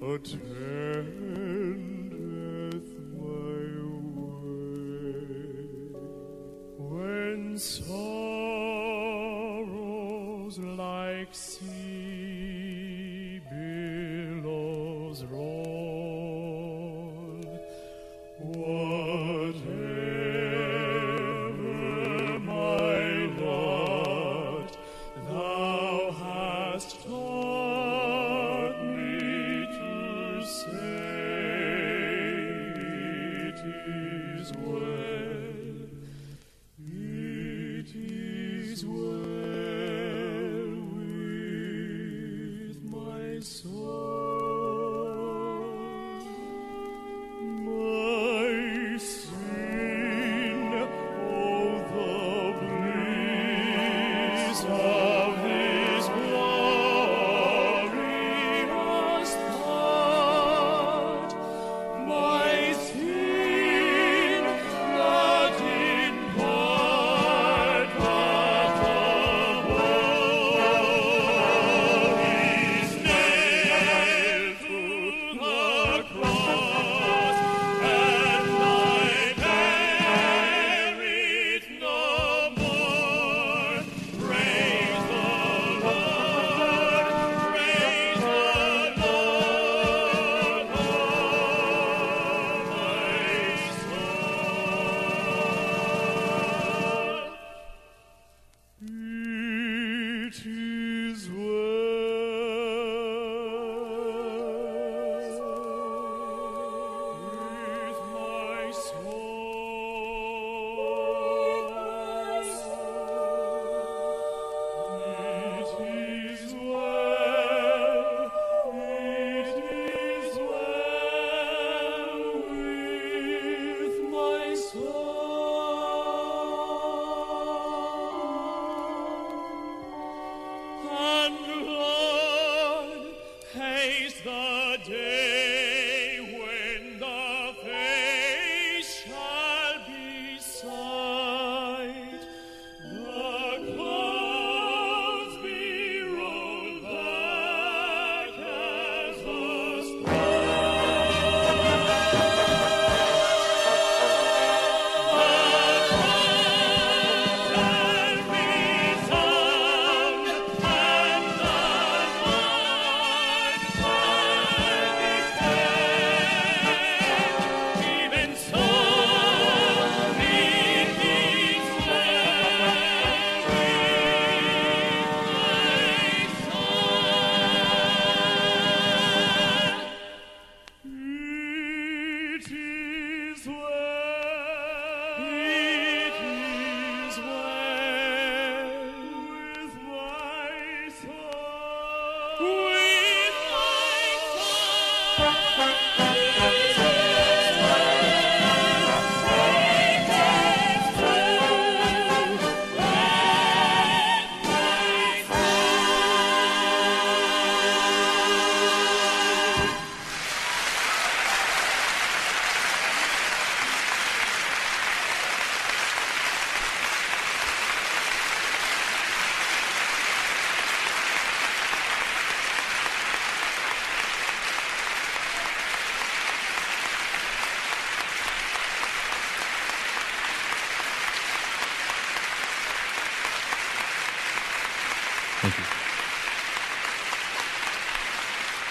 attendeth my way. When sorrows like sea soul. Soul. Bye. Thank you.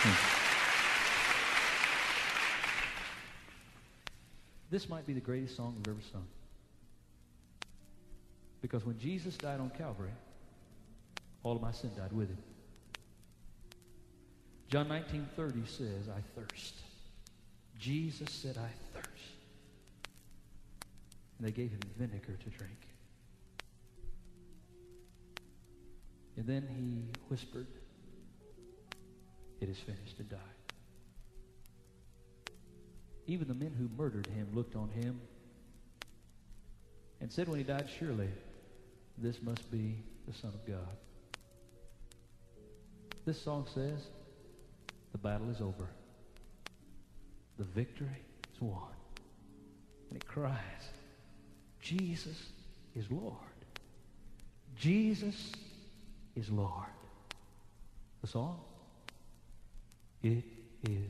Thank you. This might be the greatest song we've ever sung. Because when Jesus died on Calvary, all of my sin died with him. John 19:30 says, "I thirst." Jesus said, "I thirst." And they gave him vinegar to drink. And then he whispered, It is finished, and died. Even the men who murdered him looked on him and said when he died, Surely this must be the Son of God. This song says, The battle is over. The victory is won. And it cries, Jesus is Lord. Jesus is Lord. The song? It is